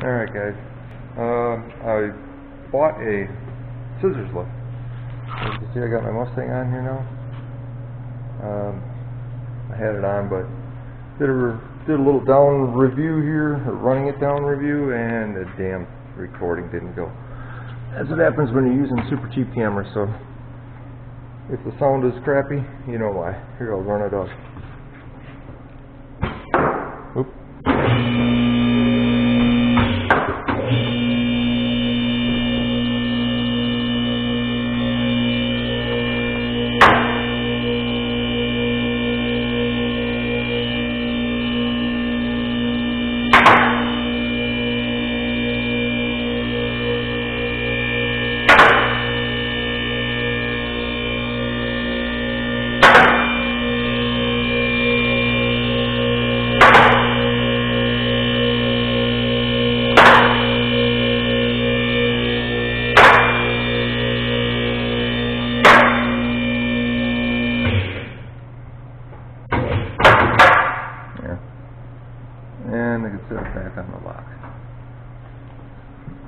Alright guys, um, I bought a scissors lift. You can see I got my Mustang on here now. Um, I had it on, but did a, did a little down review here, or running it down review, and the damn recording didn't go. That's what happens when you're using super cheap cameras, so if the sound is crappy, you know why. Here, I'll run it up.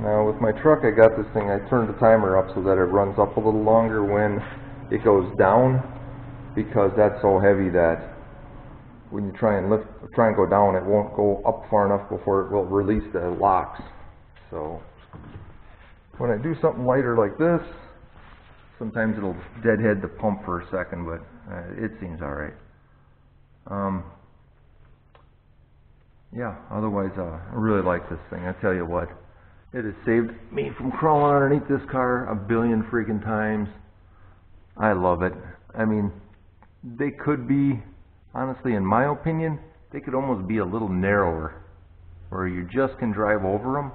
Now with my truck, I got this thing, I turned the timer up so that it runs up a little longer when it goes down, because that's so heavy that when you try and lift, try and go down, it won't go up far enough before it will release the locks. So, when I do something lighter like this, sometimes it'll deadhead the pump for a second, but uh, it seems alright. Um, yeah, otherwise, uh, I really like this thing. I tell you what, it has saved me from crawling underneath this car a billion freaking times. I love it. I mean, they could be, honestly, in my opinion, they could almost be a little narrower, where you just can drive over them.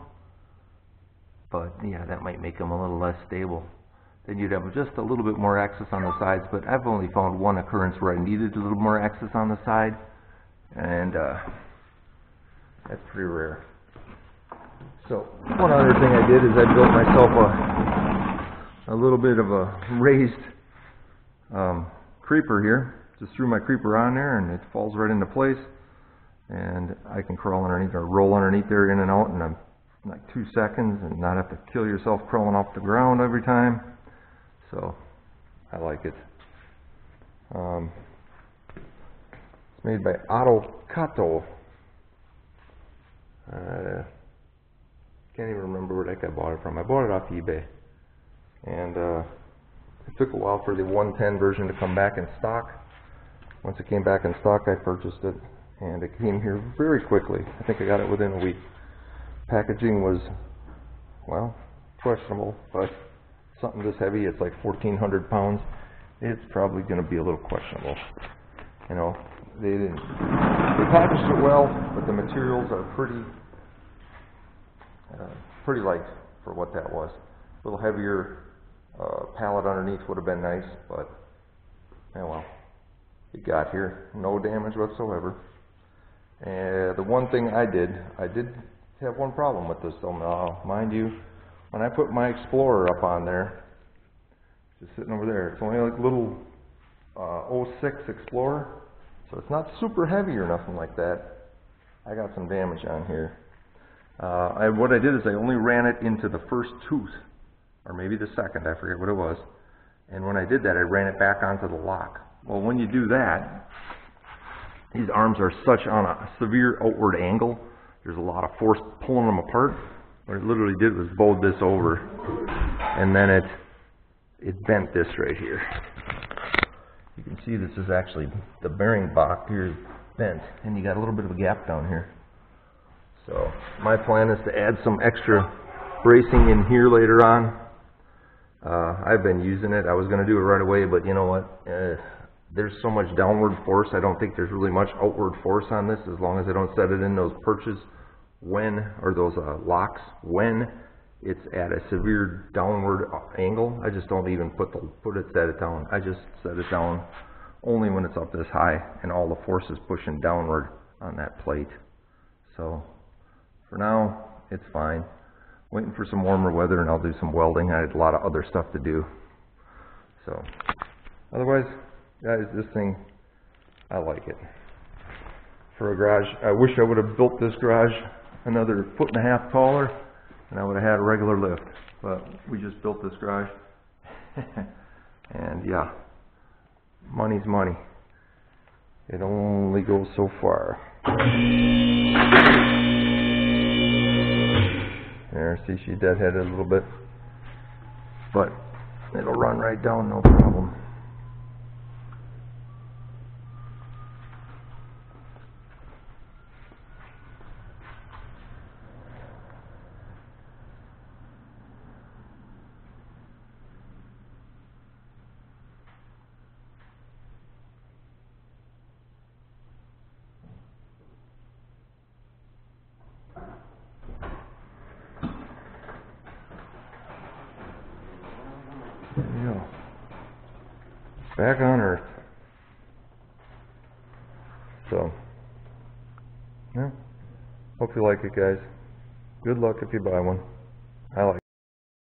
But yeah, that might make them a little less stable. Then you'd have just a little bit more access on the sides, but I've only found one occurrence where I needed a little more access on the side, and uh, that's pretty rare. So, one other thing I did is I built myself a, a little bit of a raised um, creeper here. Just threw my creeper on there and it falls right into place. And I can crawl underneath or roll underneath there in and out in like two seconds and not have to kill yourself crawling off the ground every time. So, I like it. Um, it's made by Otto Kato. Uh, can't even remember where that guy bought it from. I bought it off eBay. And uh, it took a while for the 110 version to come back in stock. Once it came back in stock, I purchased it. And it came here very quickly. I think I got it within a week. Packaging was, well, questionable, but something this heavy, it's like 1,400 pounds. It's probably going to be a little questionable. You know, they didn't, they packaged it well, but the materials are pretty, uh, pretty light for what that was. A little heavier, uh, pallet underneath would have been nice, but, yeah, well, it got here, no damage whatsoever. And the one thing I did, I did have one problem with this though, now, mind you, when I put my Explorer up on there, just sitting over there, it's only like a little, uh, 06 Explorer, so it's not super heavy or nothing like that. I got some damage on here. Uh, I, what I did is I only ran it into the first tooth, or maybe the second, I forget what it was. And when I did that, I ran it back onto the lock. Well, when you do that, these arms are such on a severe outward angle, there's a lot of force pulling them apart. What it literally did was bowed this over, and then it, it bent this right here. You can see this is actually, the bearing box here is bent, and you got a little bit of a gap down here. So, my plan is to add some extra bracing in here later on. Uh, I've been using it, I was gonna do it right away, but you know what? Uh, there's so much downward force, I don't think there's really much outward force on this, as long as I don't set it in those perches when, or those, uh, locks, when it's at a severe downward angle, I just don't even put the, put it, set it down. I just set it down only when it's up this high and all the force is pushing downward on that plate. So, for now, it's fine. Waiting for some warmer weather and I'll do some welding. I had a lot of other stuff to do. So, otherwise, guys, this thing, I like it. For a garage, I wish I would have built this garage another foot and a half taller, and I would've had a regular lift, but we just built this garage. And yeah, money's money. It only goes so far. There, see, she deadheaded a little bit. But it'll run right down, no problem. There you go. Back on Earth. So, yeah. Hope you like it, guys. Good luck if you buy one. I like